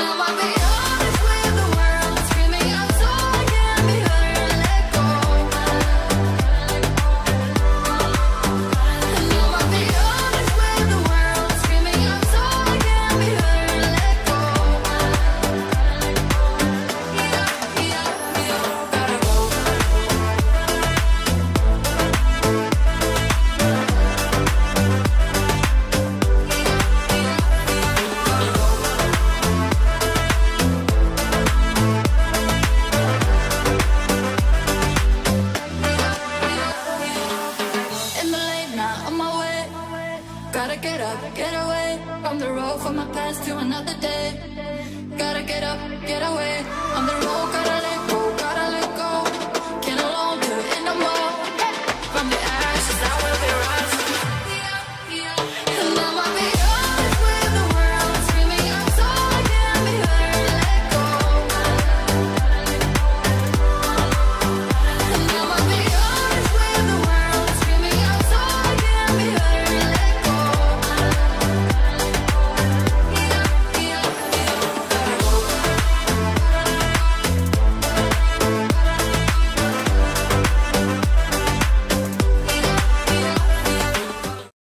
know I? Gotta get up, get away from the road, from my past to another day. Gotta get up, get away on the road, gotta.